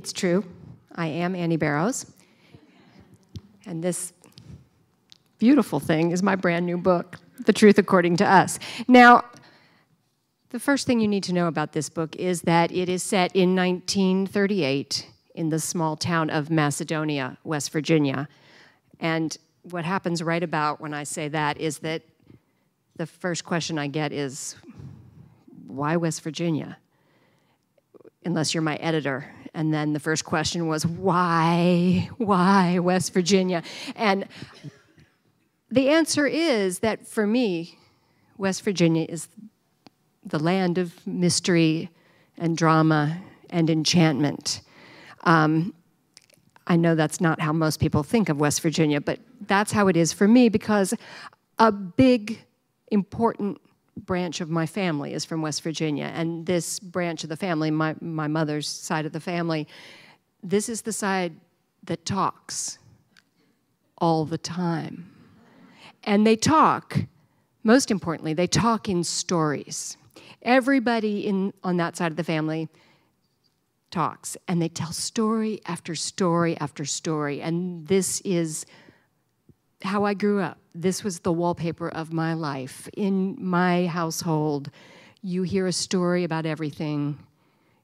it's true. I am Annie Barrows. And this beautiful thing is my brand new book, The Truth According to Us. Now, the first thing you need to know about this book is that it is set in 1938 in the small town of Macedonia, West Virginia. And what happens right about when I say that is that the first question I get is, why West Virginia? Unless you're my editor. And then the first question was, why? Why West Virginia? And the answer is that for me, West Virginia is the land of mystery and drama and enchantment. Um, I know that's not how most people think of West Virginia, but that's how it is for me because a big, important branch of my family is from West Virginia. And this branch of the family, my, my mother's side of the family, this is the side that talks all the time. And they talk, most importantly, they talk in stories. Everybody in, on that side of the family talks, and they tell story after story after story. And this is how I grew up. This was the wallpaper of my life. In my household, you hear a story about everything.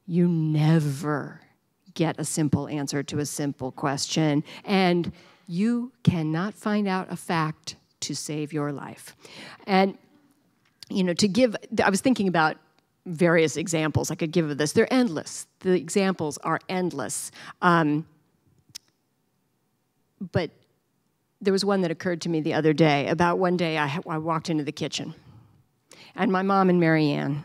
You never get a simple answer to a simple question. And you cannot find out a fact to save your life. And, you know, to give, I was thinking about various examples I could give of this. They're endless. The examples are endless. Um, but there was one that occurred to me the other day about one day I, I walked into the kitchen and my mom and Mary Ann,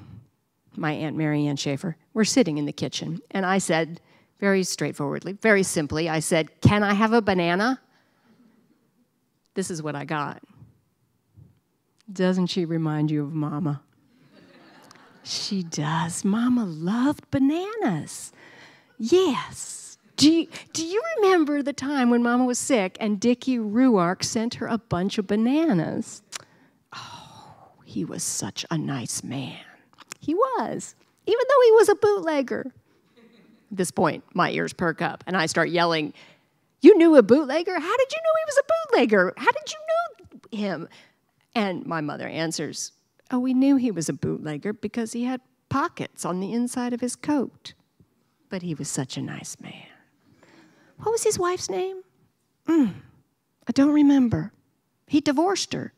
my Aunt Mary Ann Shaffer, were sitting in the kitchen. And I said, very straightforwardly, very simply, I said, Can I have a banana? This is what I got. Doesn't she remind you of Mama? she does. Mama loved bananas. Yes. Do you, do you remember the time when Mama was sick and Dickie Ruark sent her a bunch of bananas? Oh, he was such a nice man. He was, even though he was a bootlegger. At this point, my ears perk up and I start yelling, You knew a bootlegger? How did you know he was a bootlegger? How did you know him? And my mother answers, Oh, we knew he was a bootlegger because he had pockets on the inside of his coat. But he was such a nice man. What was his wife's name? Mm, I don't remember. He divorced her.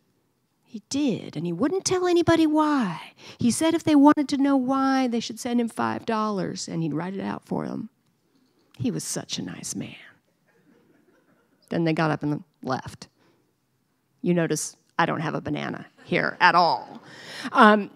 He did, and he wouldn't tell anybody why. He said if they wanted to know why, they should send him $5 and he'd write it out for them. He was such a nice man. Then they got up and left. You notice I don't have a banana here at all. Um,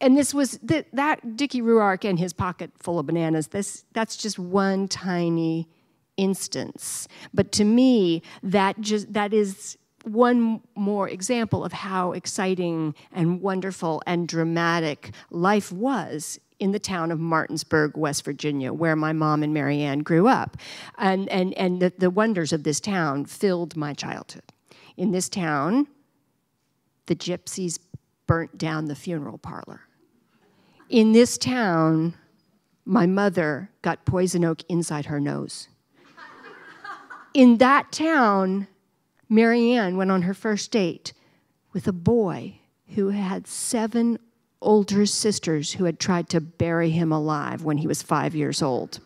and this was the, that Dickie Ruark and his pocket full of bananas. This that's just one tiny instance, but to me, that just that is one more example of how exciting and wonderful and dramatic life was in the town of Martinsburg, West Virginia, where my mom and Mary Ann grew up. And, and, and the, the wonders of this town filled my childhood. In this town, the gypsies burnt down the funeral parlor. In this town, my mother got poison oak inside her nose. In that town, Mary Ann went on her first date with a boy who had seven older sisters who had tried to bury him alive when he was five years old.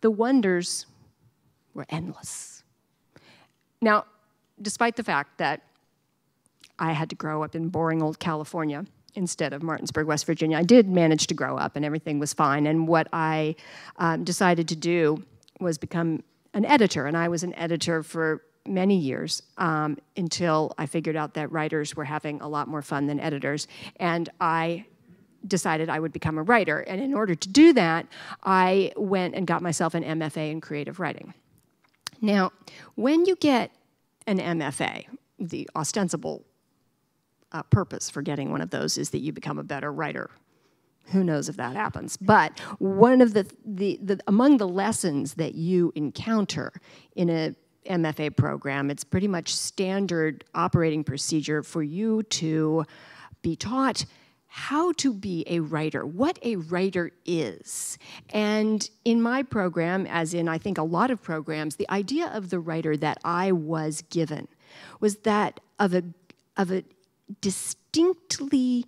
The wonders were endless. Now, despite the fact that I had to grow up in boring old California instead of Martinsburg, West Virginia. I did manage to grow up and everything was fine. And what I um, decided to do was become an editor. And I was an editor for many years um, until I figured out that writers were having a lot more fun than editors. And I decided I would become a writer. And in order to do that, I went and got myself an MFA in creative writing. Now, when you get an MFA, the ostensible uh, purpose for getting one of those is that you become a better writer. Who knows if that happens? But one of the, the, the among the lessons that you encounter in a MFA program, it's pretty much standard operating procedure for you to be taught how to be a writer, what a writer is. And in my program, as in I think a lot of programs, the idea of the writer that I was given was that of a, of a distinctly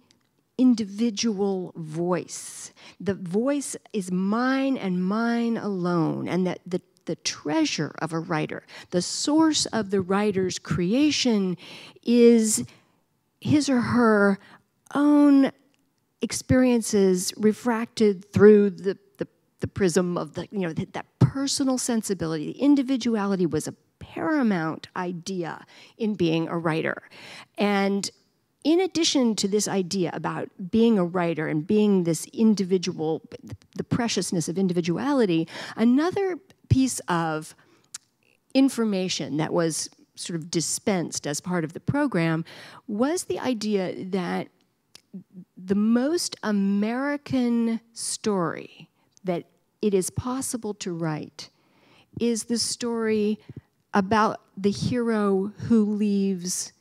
individual voice. The voice is mine and mine alone, and that the the treasure of a writer, the source of the writer's creation is his or her own experiences refracted through the, the, the prism of the, you know, that, that personal sensibility. The individuality was a paramount idea in being a writer. And in addition to this idea about being a writer and being this individual, the preciousness of individuality, another piece of information that was sort of dispensed as part of the program was the idea that the most American story that it is possible to write is the story about the hero who leaves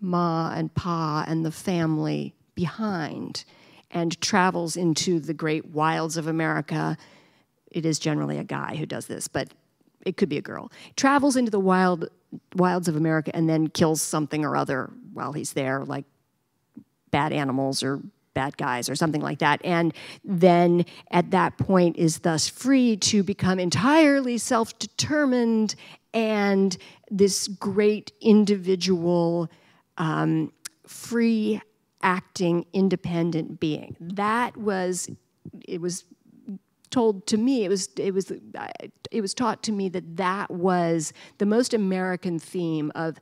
Ma and Pa and the family behind and travels into the great wilds of America. It is generally a guy who does this, but it could be a girl. Travels into the wild wilds of America and then kills something or other while he's there, like bad animals or bad guys or something like that. And then at that point is thus free to become entirely self determined and this great individual, um, free acting, independent being. That was, it was told to me it was it was it was taught to me that that was the most American theme of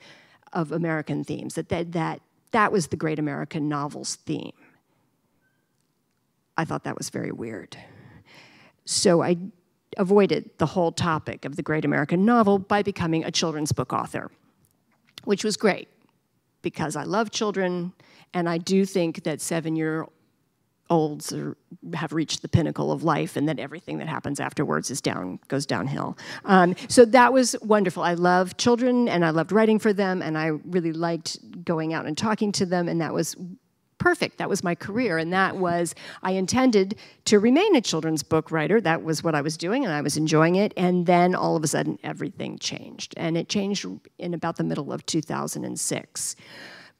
of American themes that that that that was the great American novels theme. I thought that was very weird. So I avoided the whole topic of the great American novel by becoming a children's book author, which was great because I love children and I do think that seven year olds are, have reached the pinnacle of life and that everything that happens afterwards is down goes downhill. Um, so that was wonderful. I love children and i loved writing for them and i really liked going out and talking to them and that was perfect. That was my career. And that was i intended to remain a children's book writer. That was what i was doing and i was enjoying it. And then all of a sudden everything changed. And it changed in about the middle of 2006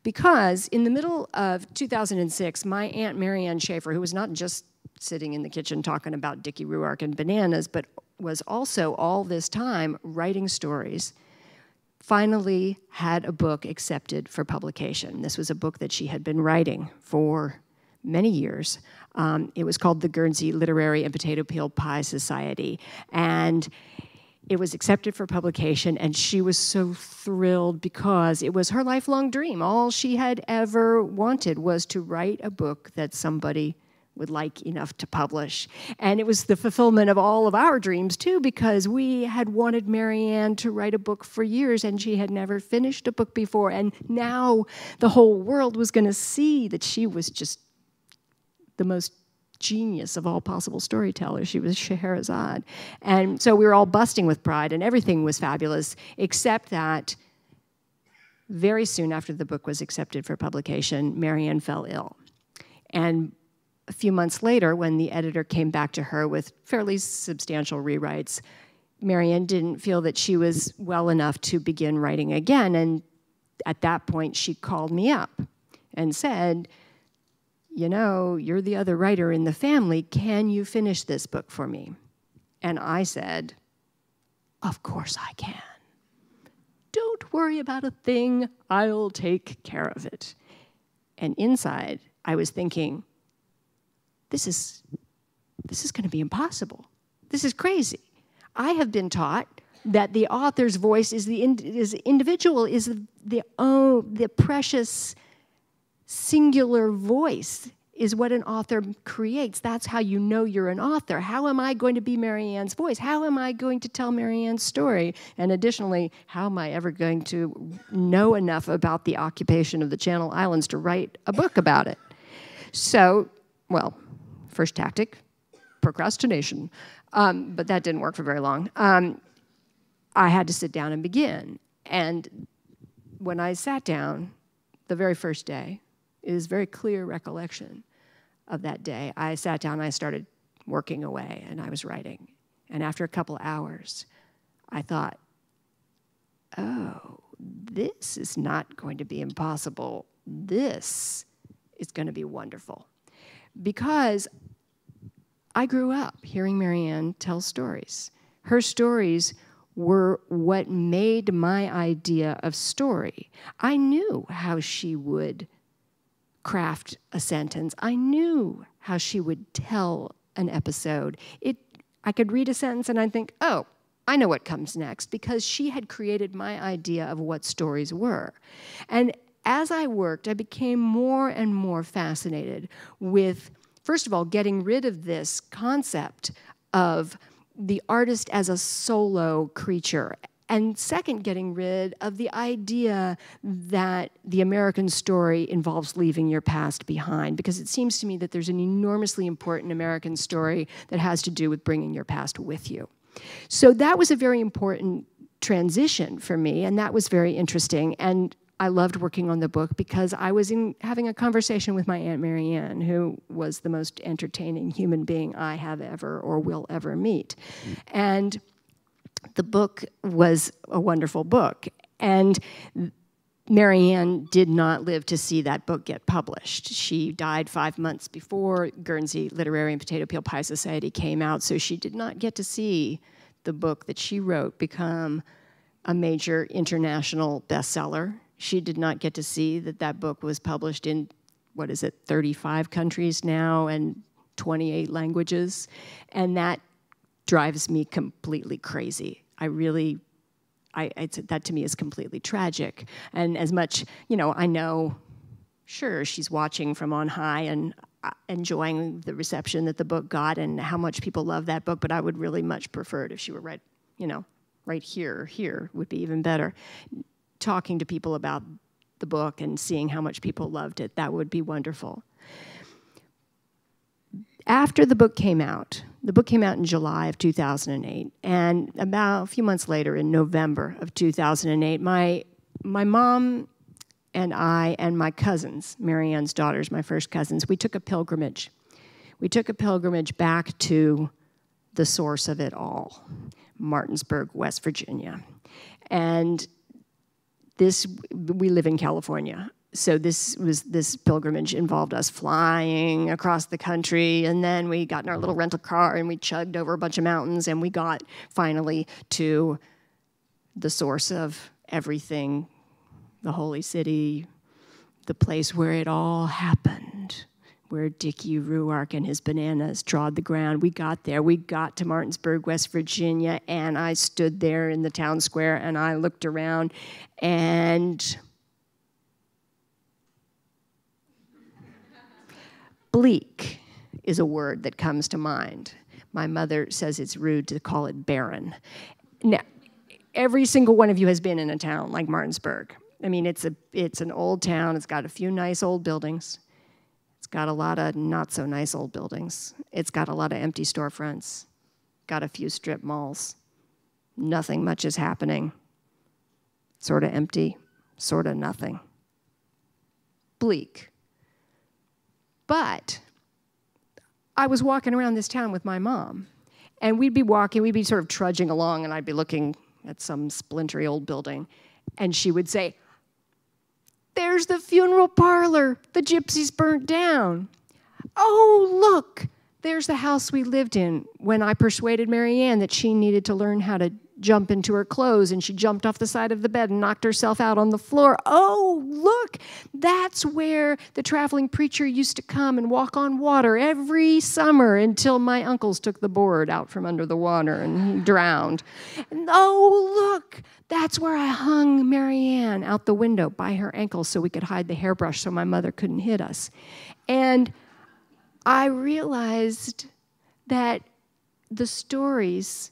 because in the middle of 2006, my Aunt Mary Ann Shaffer, who was not just sitting in the kitchen talking about Dickie Ruark and bananas, but was also all this time writing stories, finally had a book accepted for publication. This was a book that she had been writing for many years. Um, it was called the Guernsey Literary and Potato Peel Pie Society. And it was accepted for publication, and she was so thrilled because it was her lifelong dream. All she had ever wanted was to write a book that somebody would like enough to publish. And it was the fulfillment of all of our dreams, too, because we had wanted Mary Ann to write a book for years, and she had never finished a book before. And now the whole world was going to see that she was just the most genius of all possible storytellers. She was Scheherazade. And so we were all busting with pride, and everything was fabulous, except that very soon after the book was accepted for publication, Mary Ann fell ill. And a few months later, when the editor came back to her with fairly substantial rewrites, Mary Ann didn't feel that she was well enough to begin writing again. And at that point, she called me up and said, you know, you're the other writer in the family. Can you finish this book for me? And I said, Of course I can. Don't worry about a thing. I'll take care of it. And inside, I was thinking, this is, this is going to be impossible. This is crazy. I have been taught that the author's voice is the is individual, is the, oh, the precious singular voice is what an author creates. That's how you know you're an author. How am I going to be Mary Ann's voice? How am I going to tell Mary Ann's story? And additionally, how am I ever going to know enough about the occupation of the Channel Islands to write a book about it? So, well, first tactic, procrastination. Um, but that didn't work for very long. Um, I had to sit down and begin. And when I sat down the very first day, is very clear recollection. of that day, I sat down I started working away and I was writing. And after a couple hours, I thought, oh, this is not going to be impossible. This is going to be wonderful. Because I grew up hearing Mary Ann tell stories. Her stories were what made my idea of story. I knew how she would craft a sentence. I knew how she would tell an episode. It I could read a sentence and I'd think, "Oh, I know what comes next because she had created my idea of what stories were. And as I worked, I became more and more fascinated with, first of all, getting rid of this concept of the artist as a solo creature. And second, getting rid of the idea that the American story involves leaving your past behind, because it seems to me that there's an enormously important American story that has to do with bringing your past with you. So that was a very important transition for me, and that was very interesting. And I loved working on the book because I was in, having a conversation with my Aunt Mary Ann, who was the most entertaining human being I have ever or will ever meet. And the book was a wonderful book. And Marianne did not live to see that book get published. She died five months before Guernsey Literary and Potato Peel Pie Society came out, so she did not get to see the book that she wrote become a major international bestseller. She did not get to see that that book was published in, what is it, 35 countries now and 28 languages. And that drives me completely crazy. I really, I, that to me is completely tragic. And as much, you know, I know, sure, she's watching from on high and uh, enjoying the reception that the book got and how much people love that book, but I would really much prefer it if she were right, you know, right here here would be even better. Talking to people about the book and seeing how much people loved it, that would be wonderful. After the book came out, the book came out in July of 2008, and about a few months later, in November of 2008, my my mom and I and my cousins, Mary Ann's daughters, my first cousins, we took a pilgrimage. We took a pilgrimage back to the source of it all, Martinsburg, West Virginia. And this, we live in California. So this was this pilgrimage involved us flying across the country, and then we got in our little mm-hmm. rental car and we chugged over a bunch of mountains, and we got finally to the source of everything the holy city, the place where it all happened, where Dickie Ruark and his bananas trod the ground. We got there. We got to Martinsburg, West Virginia, and I stood there in the town square and I looked around and bleak is a word that comes to mind. My mother says it's rude to call it barren. Now, every single one of you has been in a town like Martinsburg. I mean, it's, a, it's an old town. It's got a few nice old buildings. It's got a lot of not so nice old buildings. It's got a lot of empty storefronts. Got a few strip malls. Nothing much is happening. Sort of empty, sort of nothing. Bleak. But I was walking around this town with my mom, and we'd be walking, we'd be sort of trudging along, and I'd be looking at some splintery old building, and she would say, there's the funeral parlor. The gypsies burnt down. Oh, look, there's the house we lived in when I persuaded Mary Ann that she needed to learn how to jump into her clothes and she jumped off the side of the bed and knocked herself out on the floor. Oh, look, that's where the traveling preacher used to come and walk on water every summer until my uncles took the board out from under the water and he drowned. And, oh, look, that's where I hung Mary Ann out the window by her ankles so we could hide the hairbrush so my mother couldn't hit us. And I realized that the stories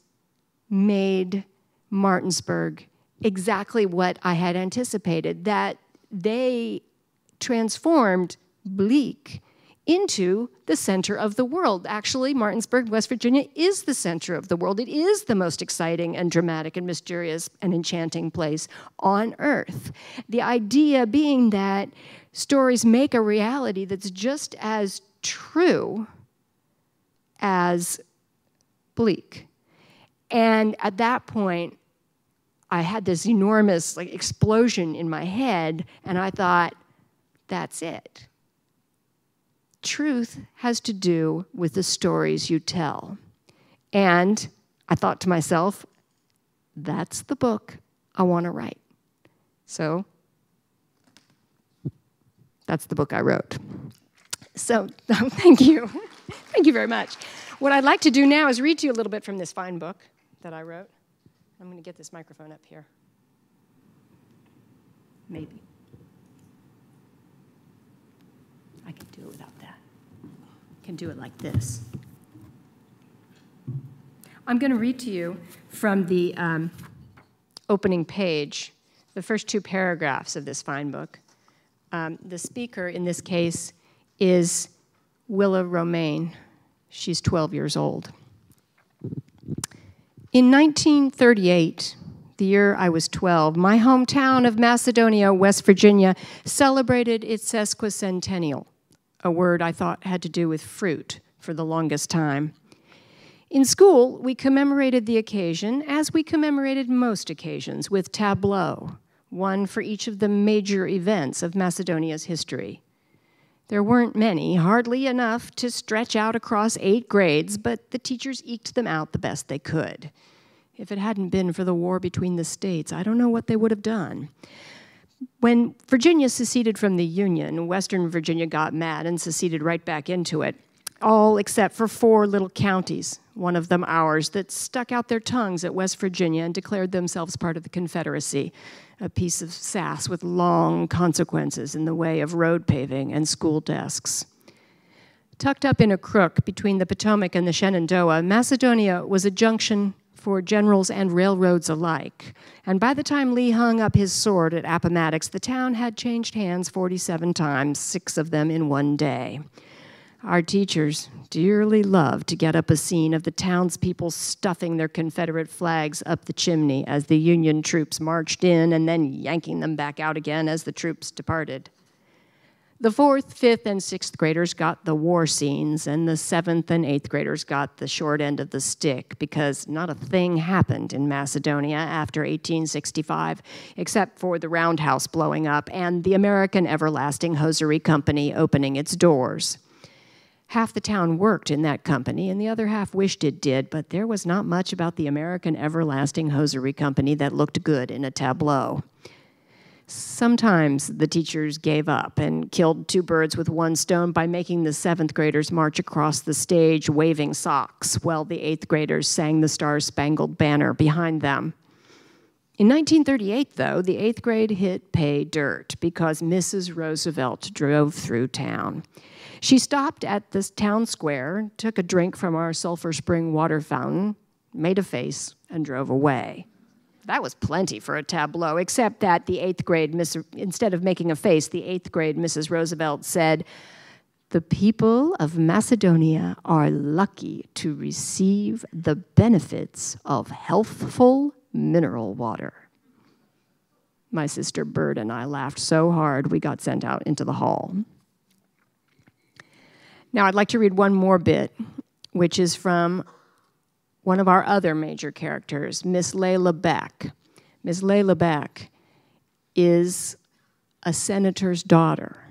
made Martinsburg exactly what I had anticipated, that they transformed Bleak into the center of the world. Actually, Martinsburg, West Virginia is the center of the world. It is the most exciting and dramatic and mysterious and enchanting place on earth. The idea being that stories make a reality that's just as true as bleak. And at that point, I had this enormous like explosion in my head, and I thought, that's it. Truth has to do with the stories you tell. And I thought to myself, that's the book I want to write. So that's the book I wrote. So thank you. thank you very much. What I'd like to do now is read to you a little bit from this fine book that I wrote. I'm going to get this microphone up here. Maybe. I can do it without that. Can do it like this. I'm going to read to you from the um, opening page, the first two paragraphs of this fine book. Um, the speaker in this case is Willa Romeyn. She's 12 years old. In 1938, the year I was 12, my hometown of Macedonia, West Virginia, celebrated its sesquicentennial, a word I thought had to do with fruit for the longest time. In school, we commemorated the occasion as we commemorated most occasions with tableaux, one for each of the major events of Macedonia's history. There weren't many, hardly enough to stretch out across eight grades, but the teachers eked them out the best they could. If it hadn't been for the war between the states, I don't know what they would have done. When Virginia seceded from the Union, Western Virginia got mad and seceded right back into it, all except for four little counties one of them ours, that stuck out their tongues at West Virginia and declared themselves part of the Confederacy, a piece of sass with long consequences in the way of road paving and school desks. Tucked up in a crook between the Potomac and the Shenandoah, Macedonia was a junction for generals and railroads alike. And by the time Lee hung up his sword at Appomattox, the town had changed hands 47 times, six of them in one day. Our teachers dearly loved to get up a scene of the townspeople stuffing their Confederate flags up the chimney as the Union troops marched in and then yanking them back out again as the troops departed. The fourth, fifth, and sixth graders got the war scenes, and the seventh and eighth graders got the short end of the stick because not a thing happened in Macedonia after 1865 except for the roundhouse blowing up and the American Everlasting Hosiery Company opening its doors. Half the town worked in that company, and the other half wished it did, but there was not much about the American Everlasting Hosiery Company that looked good in a tableau. Sometimes the teachers gave up and killed two birds with one stone by making the seventh graders march across the stage waving socks while the eighth graders sang the Star Spangled Banner behind them. In 1938, though, the eighth grade hit pay dirt because Mrs. Roosevelt drove through town. She stopped at this town square, took a drink from our sulfur spring water fountain, made a face, and drove away. That was plenty for a tableau, except that the eighth grade, Miss, instead of making a face, the eighth grade Mrs. Roosevelt said, The people of Macedonia are lucky to receive the benefits of healthful mineral water. My sister Bird and I laughed so hard we got sent out into the hall. Now, I'd like to read one more bit, which is from one of our other major characters, Miss Layla Beck. Miss Layla Beck is a senator's daughter,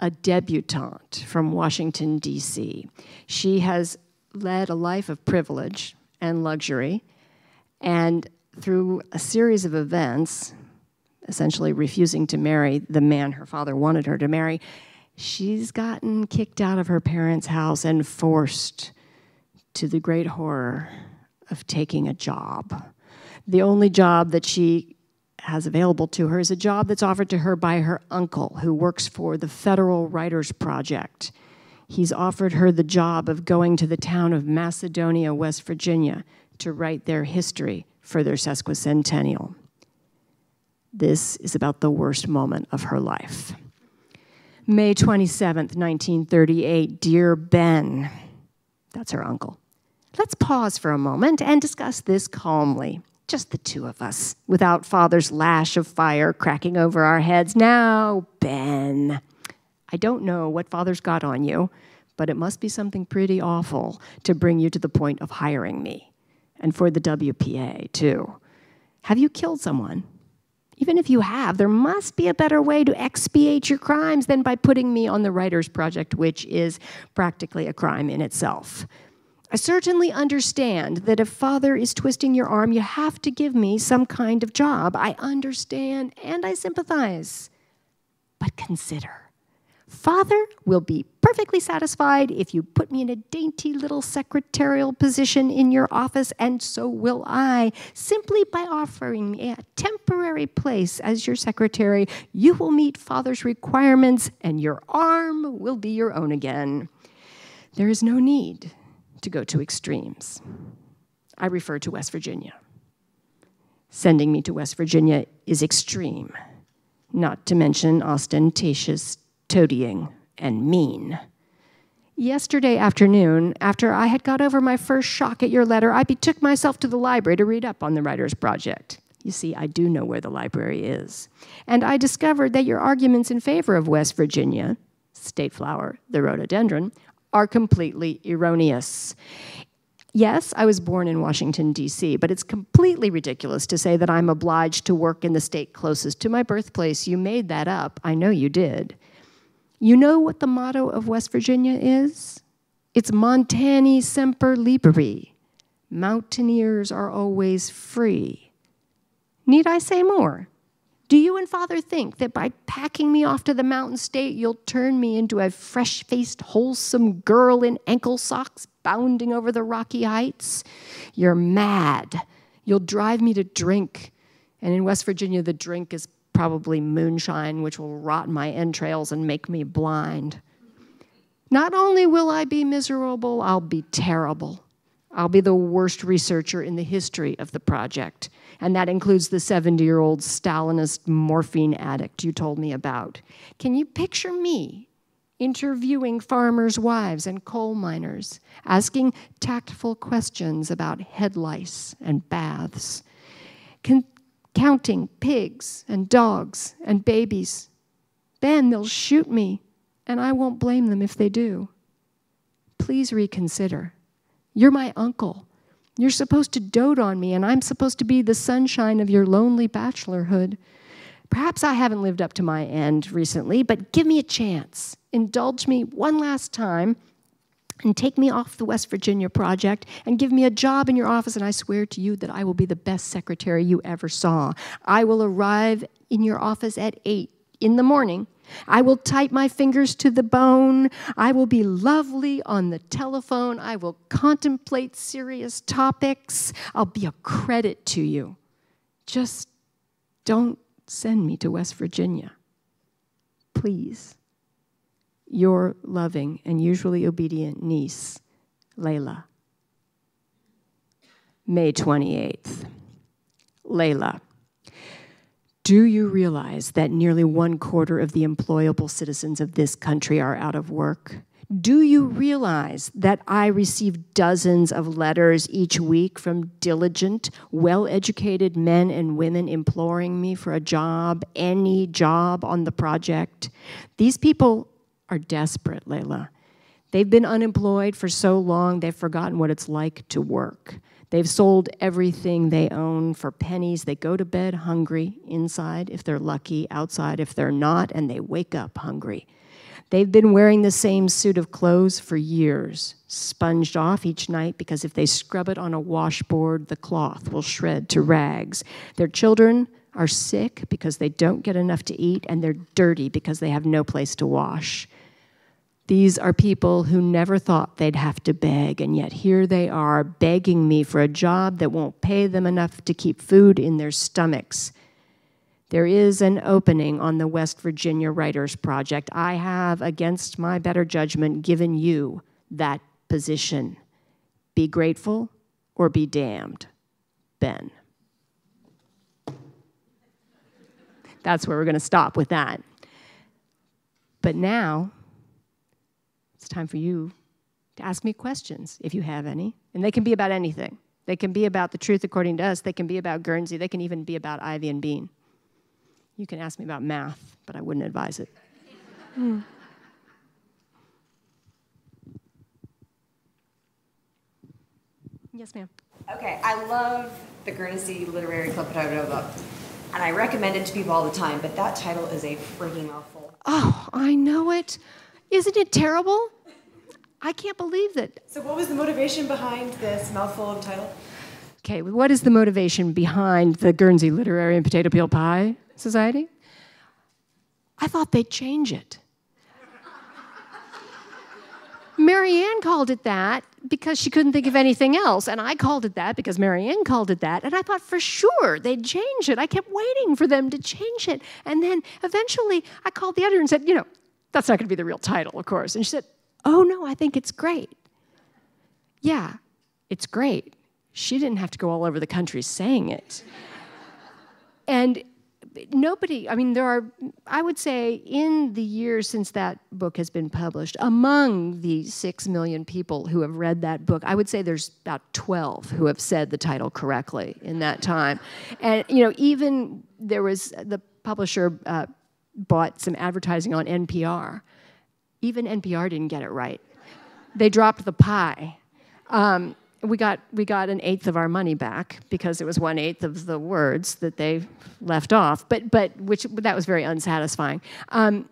a debutante from Washington, D.C. She has led a life of privilege and luxury, and through a series of events, essentially refusing to marry the man her father wanted her to marry, she's gotten kicked out of her parents' house and forced to the great horror of taking a job. The only job that she has available to her is a job that's offered to her by her uncle, who works for the Federal Writers Project. He's offered her the job of going to the town of Macedonia, West Virginia, to write their history for their sesquicentennial. This is about the worst moment of her life. May 27th, 1938, Dear Ben, that's her uncle. Let's pause for a moment and discuss this calmly, just the two of us, without father's lash of fire cracking over our heads. Now, Ben, I don't know what father's got on you, but it must be something pretty awful to bring you to the point of hiring me. And for the WPA, too. Have you killed someone? Even if you have, there must be a better way to expiate your crimes than by putting me on the Writers Project, which is practically a crime in itself. I certainly understand that if father is twisting your arm, you have to give me some kind of job. I understand and I sympathize. But consider Father will be perfectly satisfied if you put me in a dainty little secretarial position in your office, and so will I. Simply by offering me a temporary place as your secretary, you will meet Father's requirements, and your arm will be your own again. There is no need to go to extremes. I refer to West Virginia. Sending me to West Virginia is extreme, not to mention ostentatious toadying, and mean. Yesterday afternoon, after I had got over my first shock at your letter, I betook myself to the library to read up on the Writers Project. You see, I do know where the library is. And I discovered that your arguments in favor of West Virginia, state flower, the rhododendron, are completely erroneous. Yes, I was born in Washington, D.C., but it's completely ridiculous to say that I'm obliged to work in the state closest to my birthplace. You made that up. I know you did. You know what the motto of West Virginia is? It's Montani Semper Liberi. Mountaineers are always free. Need I say more? Do you and father think that by packing me off to the mountain state, you'll turn me into a fresh faced, wholesome girl in ankle socks bounding over the rocky heights? You're mad. You'll drive me to drink. And in West Virginia, the drink is probably moonshine, which will rot my entrails and make me blind. Not only will I be miserable, I'll be terrible. I'll be the worst researcher in the history of the project. And that includes the 70 year old Stalinist morphine addict you told me about. Can you picture me interviewing farmers' wives and coal miners, asking tactful questions about head lice and baths? Can, counting pigs and dogs and babies. Then they'll shoot me, and I won't blame them if they do. Please reconsider. You're my uncle. You're supposed to dote on me, and I'm supposed to be the sunshine of your lonely bachelorhood. Perhaps I haven't lived up to my end recently, but give me a chance. Indulge me one last time and take me off the West Virginia project and give me a job in your office, and I swear to you that I will be the best secretary you ever saw. I will arrive in your office at 8 in the morning. I will type my fingers to the bone. I will be lovely on the telephone. I will contemplate serious topics. I'll be a credit to you. Just don't send me to West Virginia. Please your loving and usually obedient niece, Layla. May 28th. Layla, do you realize that nearly one quarter of the employable citizens of this country are out of work? Do you realize that I receive dozens of letters each week from diligent, well educated men and women imploring me for a job, any job on the project? These people are desperate, Layla. They've been unemployed for so long, they've forgotten what it's like to work. They've sold everything they own for pennies. They go to bed hungry inside if they're lucky, outside if they're not, and they wake up hungry. They've been wearing the same suit of clothes for years, sponged off each night because if they scrub it on a washboard, the cloth will shred to rags. Their children are sick because they don't get enough to eat, and they're dirty because they have no place to wash. These are people who never thought they'd have to beg, and yet here they are begging me for a job that won't pay them enough to keep food in their stomachs. There is an opening on the West Virginia Writers Project. I have, against my better judgment, given you that position. Be grateful or be damned. Ben. That's where we're going to stop with that. But now, time for you to ask me questions if you have any. And they can be about anything. They can be about the truth according to us, they can be about Guernsey, they can even be about Ivy and Bean. You can ask me about math, but I wouldn't advise it. mm. Yes, ma'am. Okay, I love the Guernsey Literary Club Padova, and I recommend it to people all the time, but that title is a freaking mouthful. Oh, I know it. Isn't it terrible? I can't believe that. So, what was the motivation behind this mouthful of title? Okay, what is the motivation behind the Guernsey Literary and Potato Peel Pie Society? I thought they'd change it. Mary Ann called it that because she couldn't think of anything else, and I called it that because Mary Ann called it that, and I thought for sure they'd change it. I kept waiting for them to change it, and then eventually I called the editor and said, you know, that's not going to be the real title, of course. And she said, oh no, I think it's great. Yeah, it's great. She didn't have to go all over the country saying it. and nobody, I mean, there are, I would say, in the years since that book has been published, among the six million people who have read that book, I would say there's about 12 who have said the title correctly in that time. And, you know, even there was the publisher uh, bought some advertising on NPR. Even NPR didn't get it right. They dropped the pie. Um, we got we got an eighth of our money back because it was one eighth of the words that they left off. But but which that was very unsatisfying. Um,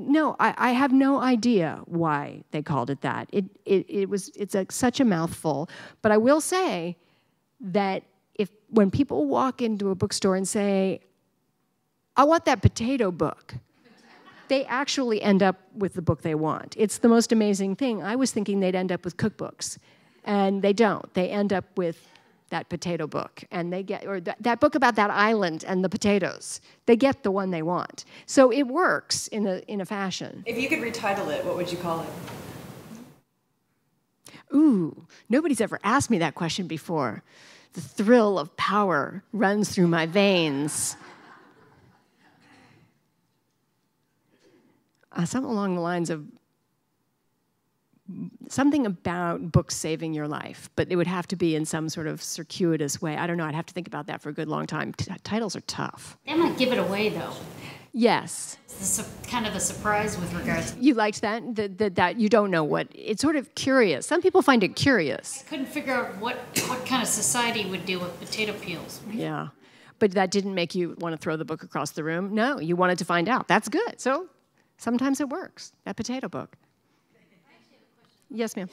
no, I, I, have no idea why they called it that. It it, it was it's a, such a mouthful. But I will say that if when people walk into a bookstore and say, "I want that potato book," they actually end up with the book they want. It's the most amazing thing. I was thinking they'd end up with cookbooks and they don't. They end up with that potato book and they get or th- that book about that island and the potatoes. They get the one they want. So it works in a in a fashion. If you could retitle it what would you call it? Ooh nobody's ever asked me that question before. The thrill of power runs through my veins uh, something along the lines of something about books saving your life, but it would have to be in some sort of circuitous way. I don't know. I'd have to think about that for a good long time. T- titles are tough. They might give it away, though. Yes. It's kind of a surprise with regards. To You liked that? that? That that you don't know what it's sort of curious. Some people find it curious. I couldn't figure out what what kind of society would deal with potato peels. Yeah, but that didn't make you want to throw the book across the room. No, you wanted to find out. That's good. So sometimes it works. That potato book. Yes, ma'am.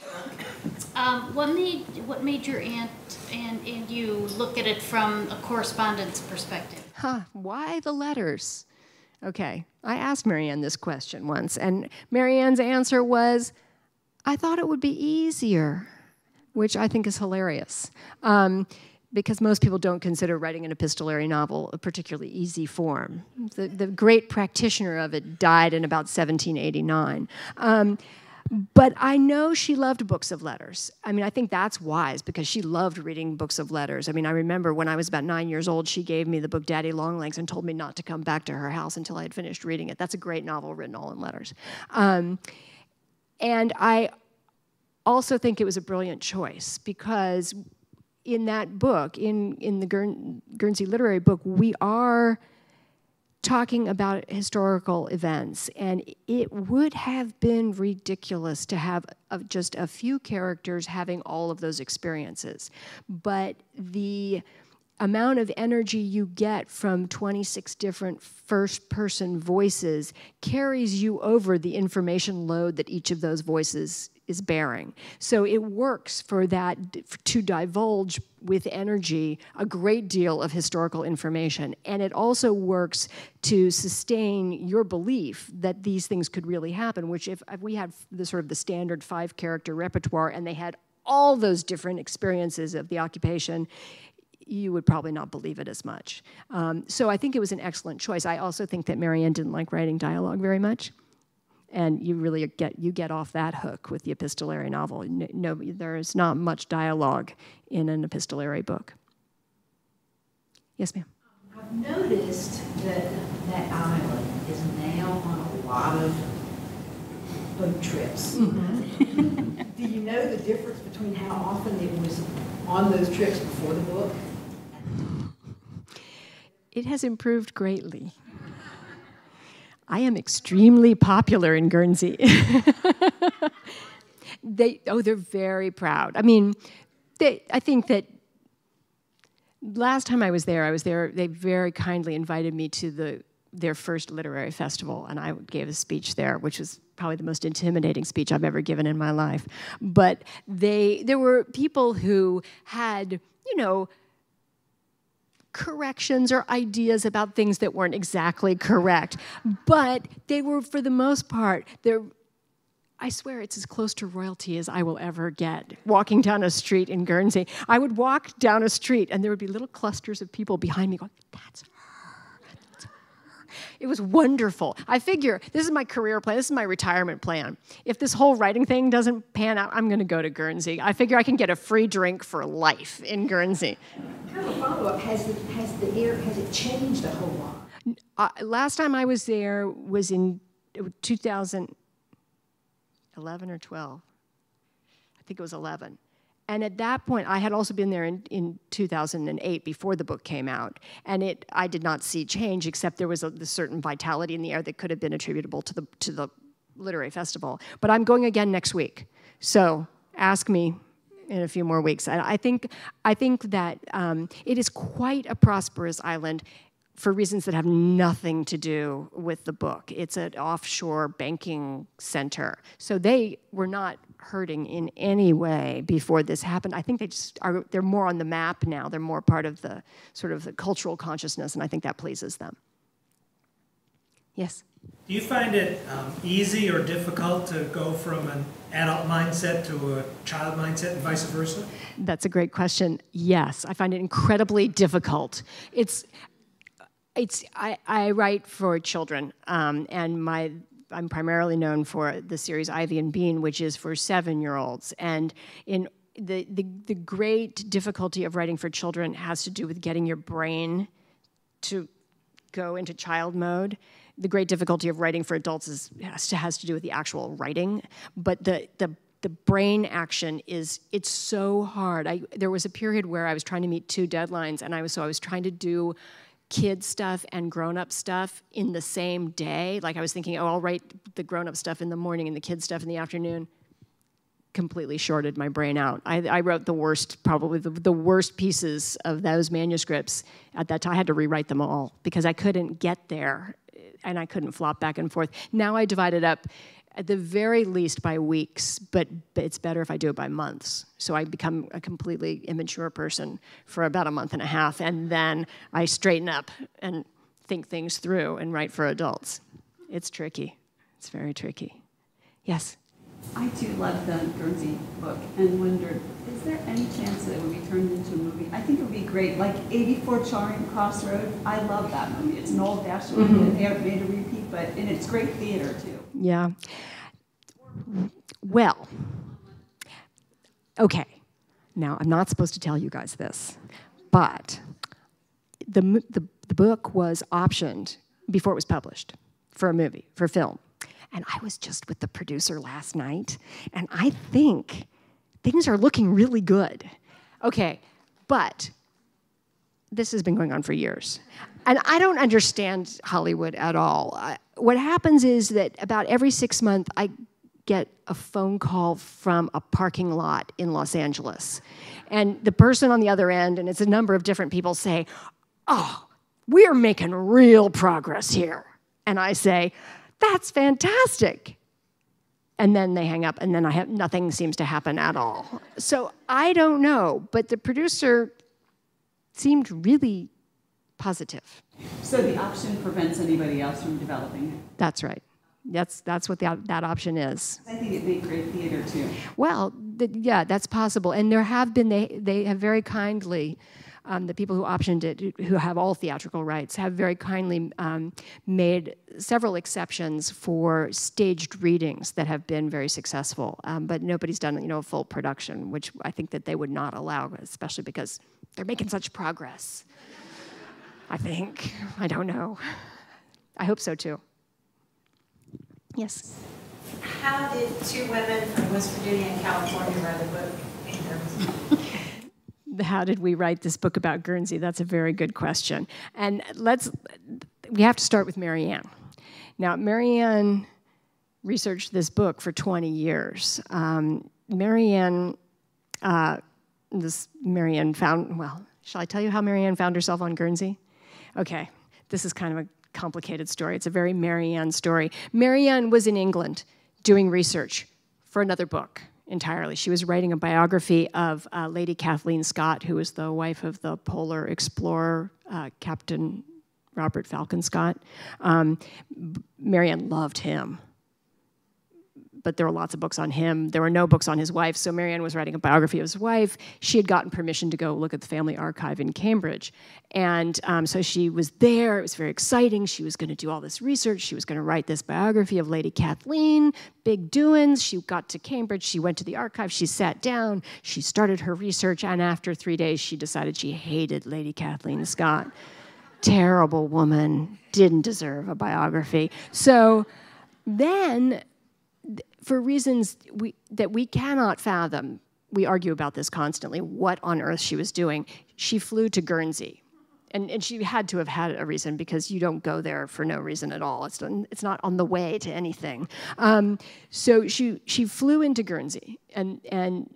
Um, what made what made your aunt and, and you look at it from a correspondence perspective? Huh? Why the letters? Okay, I asked Mary Ann this question once, and Mary Ann's answer was, "I thought it would be easier," which I think is hilarious. Um, because most people don't consider writing an epistolary novel a particularly easy form. The, the great practitioner of it died in about 1789. Um, but I know she loved books of letters. I mean, I think that's wise because she loved reading books of letters. I mean, I remember when I was about nine years old, she gave me the book Daddy Longlegs and told me not to come back to her house until I had finished reading it. That's a great novel written all in letters. Um, and I also think it was a brilliant choice because in that book, in, in the Guernsey literary book, we are talking about historical events, and it would have been ridiculous to have a, just a few characters having all of those experiences. But the amount of energy you get from 26 different first person voices carries you over the information load that each of those voices is bearing. So it works for that to divulge with energy a great deal of historical information. And it also works to sustain your belief that these things could really happen, which if, if we had the sort of the standard five character repertoire and they had all those different experiences of the occupation, you would probably not believe it as much. Um, so I think it was an excellent choice. I also think that Mary Ann didn't like writing dialogue very much and you really get you get off that hook with the epistolary novel. No, no, there is not much dialogue in an epistolary book. Yes, ma'am. I've noticed that that island is now on a lot of boat trips. Mm-hmm. Do you know the difference between how often it was on those trips before the book? It has improved greatly. I am extremely popular in Guernsey. they, oh, they're very proud. I mean, they, I think that last time I was there, I was there. They very kindly invited me to the their first literary festival, and I gave a speech there, which was probably the most intimidating speech I've ever given in my life. But they, there were people who had, you know, corrections or ideas about things that weren't exactly correct, but they were, for the most part, they're I swear it's as close to royalty as I will ever get. Walking down a street in Guernsey, I would walk down a street and there would be little clusters of people behind me going, That's. It was wonderful. I figure this is my career plan, this is my retirement plan. If this whole writing thing doesn't pan out, I'm going to go to Guernsey. I figure I can get a free drink for life in Guernsey. Kind of follow up, has, the, has the air, has it changed a whole lot? Uh, last time I was there was in 2011 or 12. I think it was 11. And at that point, I had also been there in, in 2008 before the book came out. And it, I did not see change, except there was a, a certain vitality in the air that could have been attributable to the, to the literary festival. But I'm going again next week. So ask me in a few more weeks. I, I think, I think that um, it is quite a prosperous island for reasons that have nothing to do with the book. It's an offshore banking center. So they were not hurting in any way before this happened. I think they just are they're more on the map now. They're more part of the sort of the cultural consciousness and I think that pleases them. Yes. Do you find it um, easy or difficult to go from an adult mindset to a child mindset and vice versa? That's a great question. Yes, I find it incredibly difficult. It's it's I, I write for children, um, and my I'm primarily known for the series Ivy and Bean, which is for seven-year-olds. And in the, the the great difficulty of writing for children has to do with getting your brain to go into child mode. The great difficulty of writing for adults is has to, has to do with the actual writing, but the the the brain action is it's so hard. I there was a period where I was trying to meet two deadlines, and I was so I was trying to do kid stuff and grown up stuff in the same day. Like I was thinking, oh, I'll write the grown up stuff in the morning and the kid stuff in the afternoon. Completely shorted my brain out. I, I wrote the worst, probably the, the, worst pieces of those manuscripts at that time. I had to rewrite them all because I couldn't get there and I couldn't flop back and forth. Now I divide it up at the very least by weeks, but, it's better if I do it by months. So I become a completely immature person for about a month and a half, and then I straighten up and think things through and write for adults. It's tricky. It's very tricky. Yes? I too loved the Guernsey book and wondered, is there any chance that it would be turned into a movie? I think it would be great. Like 84 Charing Cross Road, I love that movie. It's Noel Dashwood, mm-hmm. and they have made a repeat, but and it's great theater too. Yeah. Well, okay. Now, I'm not supposed to tell you guys this, but the, the, the book was optioned before it was published for a movie, for film. And I was just with the producer last night, and I think things are looking really good. Okay, but this has been going on for years. And I don't understand Hollywood at all. I, what happens is that about every six months, I get a phone call from a parking lot in Los Angeles. And the person on the other end, and it's a number of different people, say, Oh, we are making real progress here. And I say, That's fantastic. And then they hang up, and then I have nothing seems to happen at all. So I don't know, but the producer seemed really positive. So the option prevents anybody else from developing it? That's right. That's that's what that that option is. I think it'd be great theater too. Well, the, yeah, that's possible, and there have been they they have very kindly. Um, the people who optioned it, who have all theatrical rights, have very kindly um, made several exceptions for staged readings that have been very successful. Um, but nobody's done, you know, a full production, which I think that they would not allow, especially because they're making such progress. I think. I don't know. I hope so too. Yes. How did two women from West Virginia and California write a book in Guernsey? How did we write this book about Guernsey? That's a very good question. And let's, we have to start with Mary Ann. Now, Mary Ann researched this book for 20 years. Um, Mary Ann uh, this Mary Ann found, well, shall I tell you how Mary Ann found herself on Guernsey? Okay, this is kind of a complicated story. It's a very Mary Ann story. Mary Ann was in England doing research for another book entirely. She was writing a biography of uh, Lady Kathleen Scott, who was the wife of the polar explorer uh, Captain Robert Falcon Scott. Um, Mary Ann loved him but there were lots of books on him. There were no books on his wife, so Mary Ann was writing a biography of his wife. She had gotten permission to go look at the family archive in Cambridge. And um, so she was there. It was very exciting. She was going to do all this research. She was going to write this biography of Lady Kathleen, big doings. She got to Cambridge. She went to the archive. She sat down. She started her research. And after three days, she decided she hated Lady Kathleen Scott. Terrible woman, didn't deserve a biography. So then for reasons we, that we cannot fathom, we argue about this constantly, what on earth she was doing. She flew to Guernsey. And, and she had to have had a reason because you don't go there for no reason at all. It's, it's not on the way to anything. Um, so she, she flew into Guernsey, and, and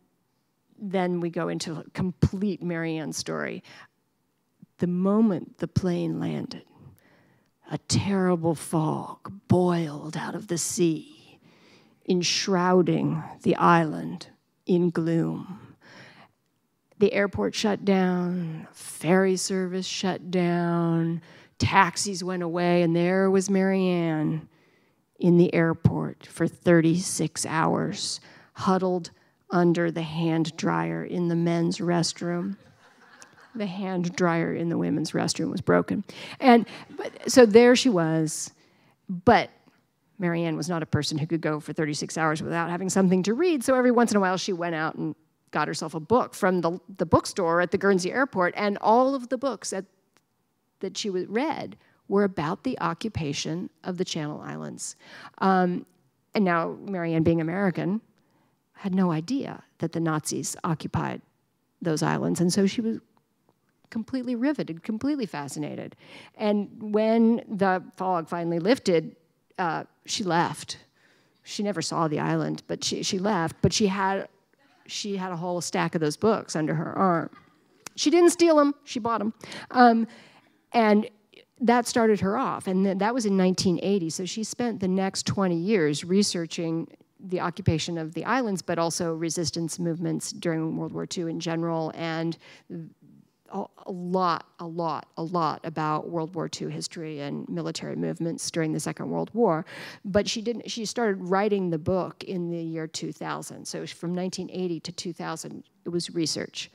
then we go into a complete Mary Ann story. The moment the plane landed, a terrible fog boiled out of the sea enshrouding the island in gloom. The airport shut down, ferry service shut down, taxis went away, and there was Mary Ann in the airport for 36 hours, huddled under the hand dryer in the men's restroom. The hand dryer in the women's restroom was broken. And but, so there she was, but Mary Ann was not a person who could go for 36 hours without having something to read, so every once in a while she went out and got herself a book from the, the bookstore at the Guernsey airport, and all of the books at, that she read were about the occupation of the Channel Islands. Um, and now, Mary Ann, being American, had no idea that the Nazis occupied those islands, and so she was completely riveted, completely fascinated. And when the fog finally lifted, uh, she left. She never saw the island, but she, she left. But she had, she had a whole stack of those books under her arm. She didn't steal them, she bought them. Um, and that started her off. And that was in 1980. So she spent the next 20 years researching the occupation of the islands, but also resistance movements during World War II in general and a, lot, a lot, a lot about World War II history and military movements during the Second World War. But she didn't. She started writing the book in the year 2000. So from 1980 to 2000, it was research.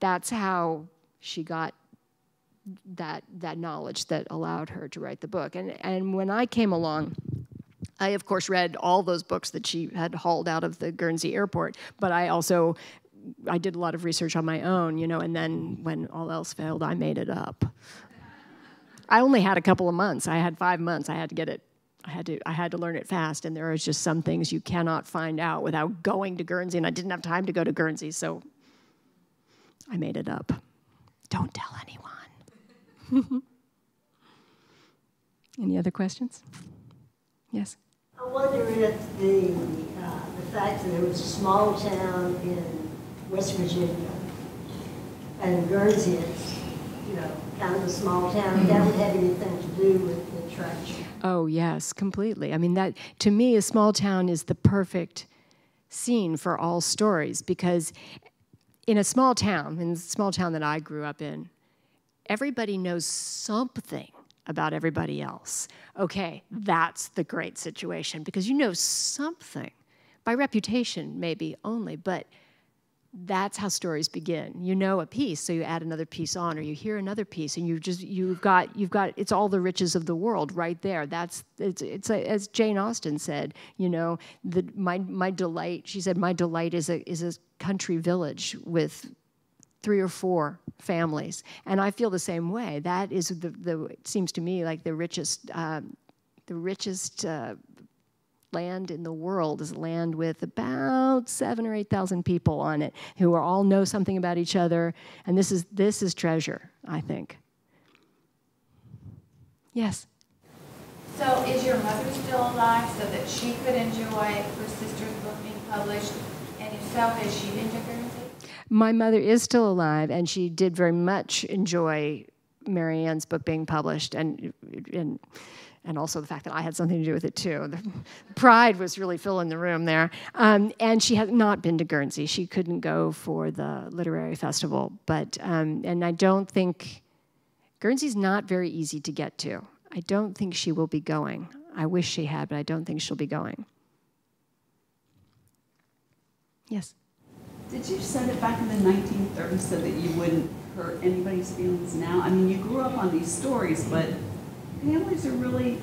That's how she got that that knowledge that allowed her to write the book. And and when I came along. I, of course, read all those books that she had hauled out of the Guernsey airport, but I also I did a lot of research on my own, you know, and then when all else failed, I made it up. I only had a couple of months. I had five months. I had to get it. I had to. I had to learn it fast. And there are just some things you cannot find out without going to Guernsey. And I didn't have time to go to Guernsey, so I made it up. Don't tell anyone. Any other questions? Yes. I wonder if the uh, the fact that it was a small town in West Virginia. And Guernsey is, you know, kind of a small town. That mm-hmm. would have anything to do with the attraction. Oh, yes, completely. I mean, that to me, a small town is the perfect scene for all stories because in a small town, in the small town that I grew up in, everybody knows something about everybody else. Okay, that's the great situation because you know something by reputation, maybe only, but that's how stories begin. You know a piece, so you add another piece on, or you hear another piece, and you just you've got you've got it's all the riches of the world right there. That's it's it's a, as Jane Austen said. You know, the my my delight. She said my delight is a is a country village with three or four families, and I feel the same way. That is the the it seems to me like the richest. Um, the richest uh, land in the world is land with about seven or 8,000 people on it who are all know something about each other. And this is, this is treasure, I think. Yes? So is your mother still alive so that she could enjoy her sister's book being published? And if so, has she been to Guernsey? My mother is still alive, and she did very much enjoy Mary Ann's book being published, and and and also the fact that I had something to do with it too. The pride was really filling the room there. Um, and she had not been to Guernsey. She couldn't go for the literary festival, but um, and I don't think Guernsey's not very easy to get to. I don't think she will be going. I wish she had, but I don't think she'll be going. Yes. Did you set it back in the 1930s so that you wouldn't hurt anybody's feelings now? I mean, you grew up on these stories, but families are really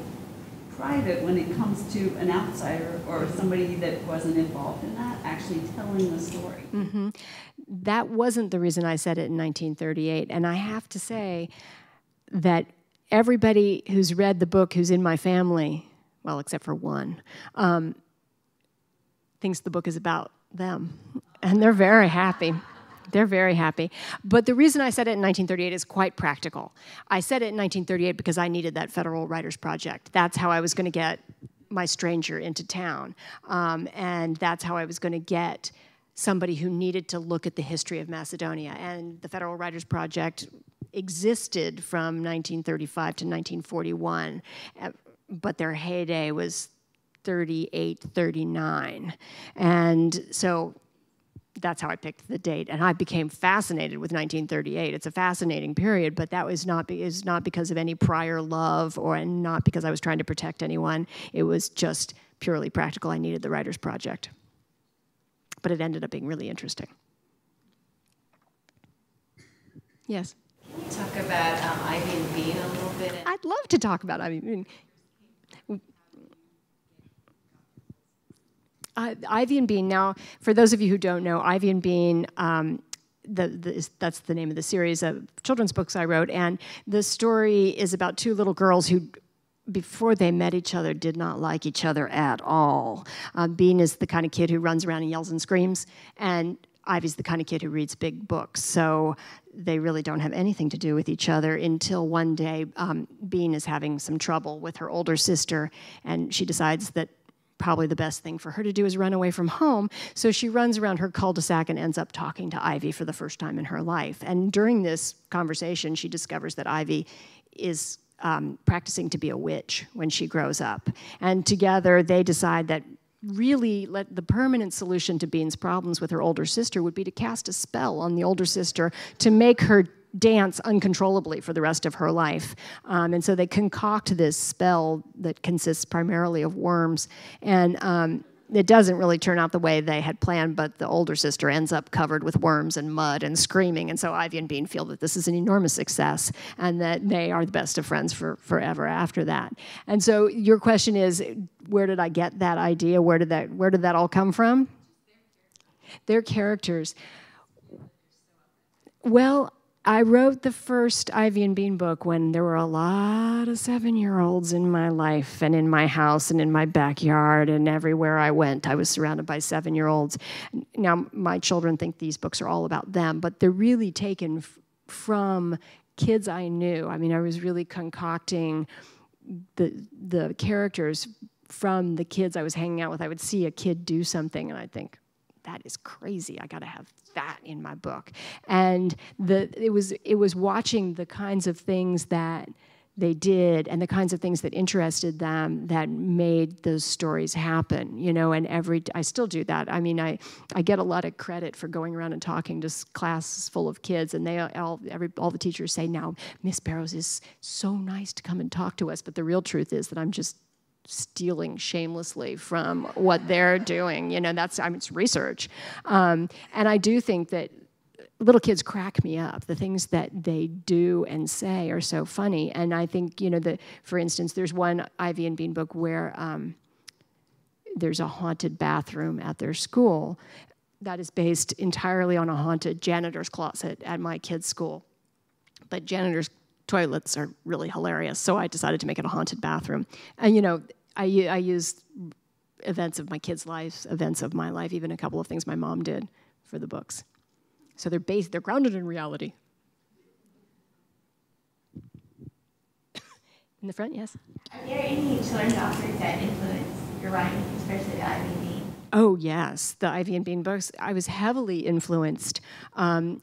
private when it comes to an outsider or somebody that wasn't involved in that actually telling the story. Mm-hmm. That wasn't the reason I said it in 1938. And I have to say that everybody who's read the book who's in my family, well, except for one, um, thinks the book is about them. And they're very happy. They're very happy. But the reason I said it in 1938 is quite practical. I said it in 1938 because I needed that Federal Writers Project. That's how I was going to get my stranger into town. Um, and that's how I was going to get somebody who needed to look at the history of Macedonia. And the Federal Writers Project existed from 1935 to 1941, uh, but their heyday was 38, 39. And so that's how I picked the date. And I became fascinated with 1938. It's a fascinating period, but that was not, be, is not because of any prior love or and not because I was trying to protect anyone. It was just purely practical. I needed the Writers Project. But it ended up being really interesting. Yes? Can you talk about um, Ivy and Bean a little bit? I'd love to talk about Ivy and Bean. Uh, Ivy and Bean. Now, for those of you who don't know, Ivy and Bean. Um, the, the, that's the name of the series of children's books I wrote, and the story is about two little girls who before they met each other, did not like each other at all. Uh, Bean is the kind of kid who runs around and yells and screams, and Ivy's the kind of kid who reads big books. So they really don't have anything to do with each other until one day um, Bean is having some trouble with her older sister, and she decides that probably the best thing for her to do is run away from home. So she runs around her cul-de-sac and ends up talking to Ivy for the first time in her life. And during this conversation, she discovers that Ivy is um, practicing to be a witch when she grows up. And together they decide that really let the permanent solution to Bean's problems with her older sister would be to cast a spell on the older sister to make her dance uncontrollably for the rest of her life. Um, and so they concoct this spell that consists primarily of worms. And um, it doesn't really turn out the way they had planned, but the older sister ends up covered with worms and mud and screaming. And so Ivy and Bean feel that this is an enormous success and that they are the best of friends for forever after that. And so your question is, where did I get that idea? Where did that where did that all come from? Their characters. Well, I wrote the first Ivy and Bean book when there were a lot of seven year olds in my life and in my house and in my backyard and everywhere I went. I was surrounded by seven year olds. Now, my children think these books are all about them, but they're really taken from kids I knew. I mean, I was really concocting the, the characters from the kids I was hanging out with. I would see a kid do something and I'd think, that is crazy. I got to have that in my book. And the it was it was watching the kinds of things that they did and the kinds of things that interested them that made those stories happen you know and every i still do that i mean i i get a lot of credit for going around and talking to classes full of kids and they all every all the teachers say now miss barrows is so nice to come and talk to us but the real truth is that i'm just stealing shamelessly from what they're doing. You know, that's I mean, it's research, um, and I do think that little kids crack me up. The things that they do and say are so funny, and I think you know that. For instance, there's one Ivy and Bean book where um, there's a haunted bathroom at their school that is based entirely on a haunted janitor's closet at my kid's school. But janitors toilets are really hilarious. So I decided to make it a haunted bathroom. And you know, I, I used events of my kids' lives, events of my life, even a couple of things my mom did for the books. So they're based, they're grounded in reality. in the front, yes. Are there any children's authors that influence your writing, especially the Ivy and Bean? Oh yes, the Ivy and Bean books. I was heavily influenced, um,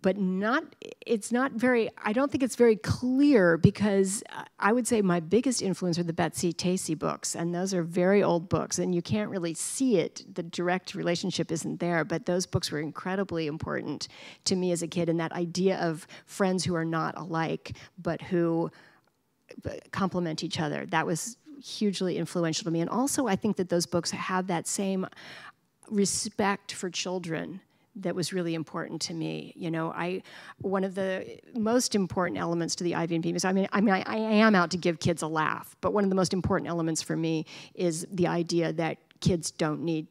but not. It's not very. I don't think it's very clear because I would say my biggest influence are the Betsy Tacy books, and those are very old books, and you can't really see it. The direct relationship isn't there, but those books were incredibly important to me as a kid, and that idea of friends who are not alike but who complement each other. That was hugely influential to me. And also, I think that those books have that same respect for children that was really important to me. You know, I one of the most important elements to the Ivy and Bean is I mean, I mean, I, I, am out to give kids a laugh, but one of the most important elements for me is the idea that kids don't need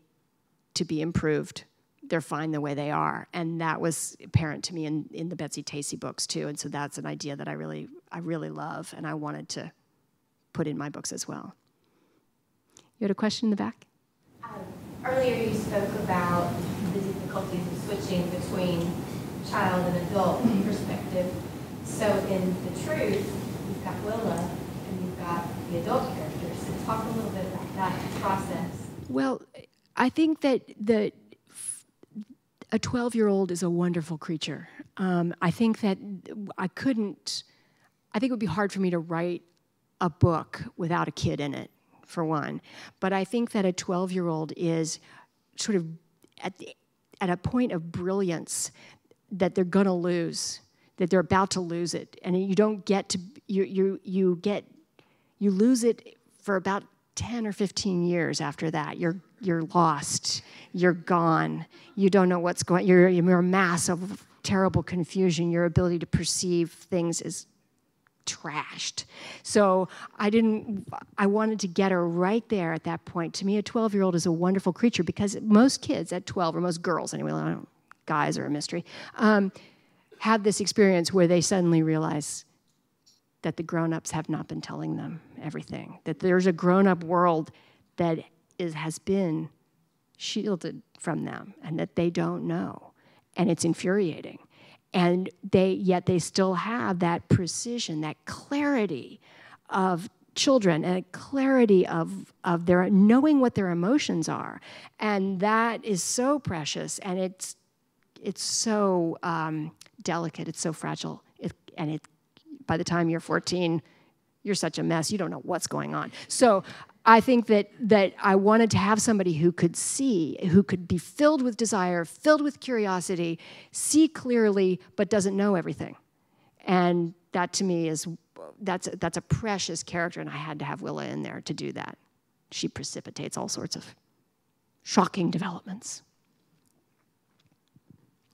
to be improved. They're fine the way they are, and that was apparent to me in, in the Betsy Tacy books too. And so that's an idea that I really, I really love, and I wanted to put in my books as well. You had a question in the back? Um, earlier you spoke about the difficulties of switching between child and adult perspective. So in The Truth, you've got Willa and you've got the adult characters. So talk a little bit about that process. Well, I think that the a 12 year old is a wonderful creature. Um, I think that I couldn't, I think it would be hard for me to write a book without a kid in it, for one. But I think that a 12 year old is sort of at, the, at a point of brilliance that they're going to lose, that they're about to lose it. And you don't get to, you, you, you get, you lose it for about 10 or 15 years after that. You're, you're lost, you're gone, you don't know what's going you're, you're a mass of terrible confusion. Your ability to perceive things is trashed. So I didn't, I wanted to get her right there at that point. To me, a 12 year old is a wonderful creature because most kids at 12, or most girls anyway, guys are a mystery, um, have this experience where they suddenly realize that the grown ups have not been telling them everything, that there's a grown up world that is, has been shielded from them and that they don't know. And it's infuriating and they yet they still have that precision that clarity of children and clarity of, of their knowing what their emotions are. And that is so precious and it's it's so um, delicate it's so fragile it, and it by the time you're 14 you're such a mess you don't know what's going on. So I think that that I wanted to have somebody who could see, who could be filled with desire, filled with curiosity, see clearly, but doesn't know everything. And that to me is that's that's a precious character, and I had to have Willa in there to do that. She precipitates all sorts of shocking developments.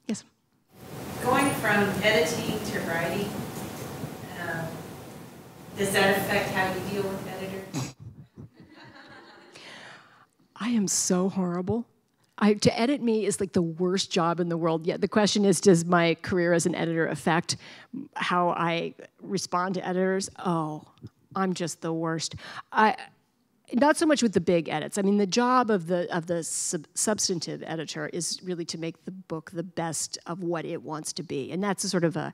Yes. Going from editing to writing, um, does that affect how you deal with editors? I am so horrible. I, to edit me is like the worst job in the world. Yet the question is, does my career as an editor affect how I respond to editors? Oh, I'm just the worst. I, not so much with the big edits. I mean, the job of the of the sub substantive editor is really to make the book the best of what it wants to be, and that's a sort of a,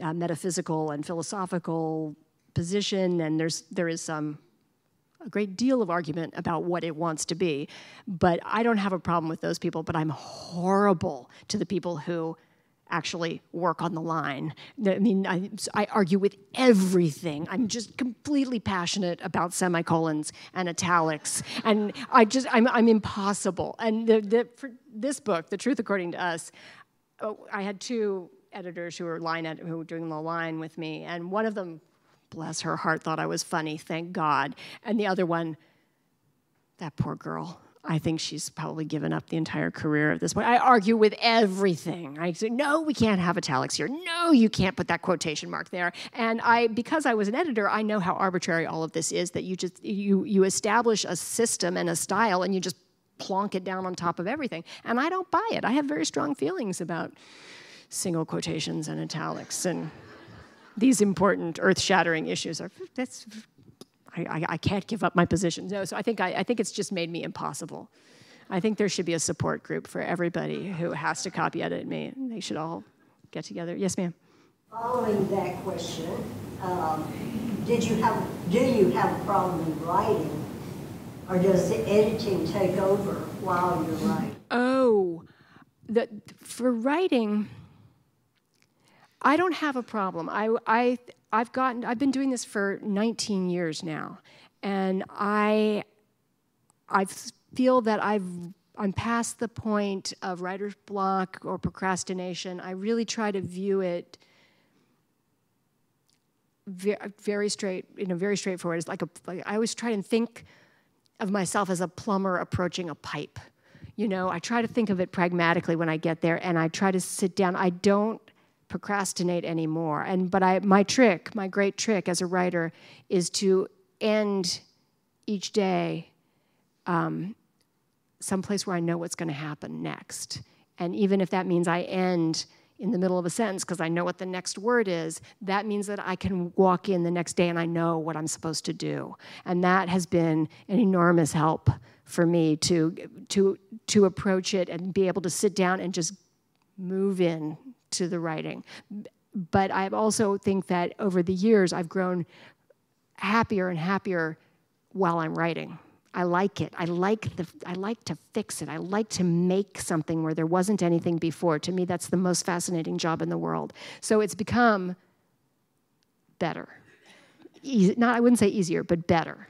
a metaphysical and philosophical position. And there's there is some a great deal of argument about what it wants to be. But I don't have a problem with those people, but I'm horrible to the people who actually work on the line. I mean, I, I, argue with everything. I'm just completely passionate about semicolons and italics, and I just I'm I'm impossible. And the, the, for this book, The Truth According to Us, oh, I had two editors who were line ed- who were doing the line with me, and one of them bless her heart, thought I was funny, thank God. And the other one, that poor girl. I think she's probably given up the entire career at this point. I argue with everything. I say, no, we can't have italics here. No, you can't put that quotation mark there. And I, because I was an editor, I know how arbitrary all of this is. That you just you you establish a system and a style, and you just plonk it down on top of everything. And I don't buy it. I have very strong feelings about single quotations and italics and these important earth-shattering issues are that's I, I, I, can't give up my position. No, so I think I, I think it's just made me impossible. I think there should be a support group for everybody who has to copy edit me. And they should all get together. Yes, ma'am. Following that question, um, did you have do you have a problem in writing Or does the editing take over while you're writing? Oh, the, for writing, I don't have a problem. I, I, I've gotten, I've been doing this for 19 years now, and I, I feel that I've, I'm past the point of writer's block or procrastination. I really try to view it very, straight, you know, very straightforward. It's like a, like I always try and think of myself as a plumber approaching a pipe. You know, I try to think of it pragmatically when I get there, and I try to sit down. I don't procrastinate anymore. And but I, my trick, my great trick as a writer, is to end each day um, someplace where I know what's going to happen next. And even if that means I end in the middle of a sentence because I know what the next word is, that means that I can walk in the next day and I know what I'm supposed to do. And that has been an enormous help for me to to to approach it and be able to sit down and just move in to the writing. But I also think that over the years I've grown happier and happier while I'm writing. I like it. I like the I like to fix it. I like to make something where there wasn't anything before. To me that's the most fascinating job in the world. So it's become better. Easy, not I wouldn't say easier, but better.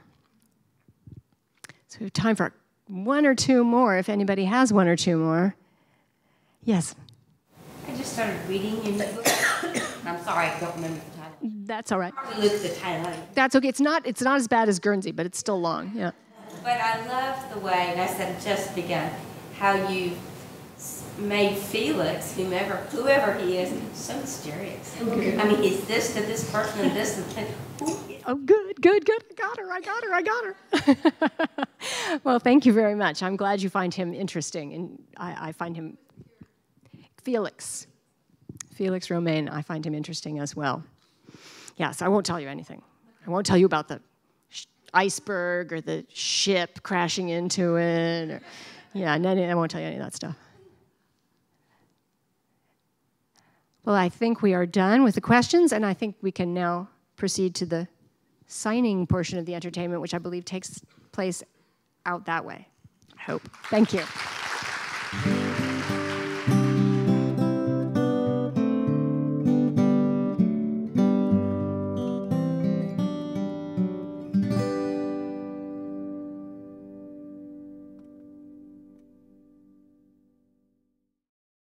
So we have time for one or two more if anybody has one or two more. Yes. I just started reading in the book. I'm sorry, I don't remember the title. That's all right. Probably the title. That's okay. It's not it's not as bad as Guernsey, but it's still long. Yeah. But I love the way, and I said just begun, how you made Felix, whomever, whoever he is, so mysterious. Okay. I mean, is this to this person and this and Oh, good, good, good. I got her. I got her. I got her. well, thank you very much. I'm glad you find him interesting, and I, I find him Felix. Felix Romeyn. I find him interesting as well. Yes, I won't tell you anything. I won't tell you about the iceberg or the ship crashing into it. Or, yeah, I won't tell you any of that stuff. Well, I think we are done with the questions, and I think we can now proceed to the signing portion of the entertainment, which I believe takes place out that way. I hope. Thank you.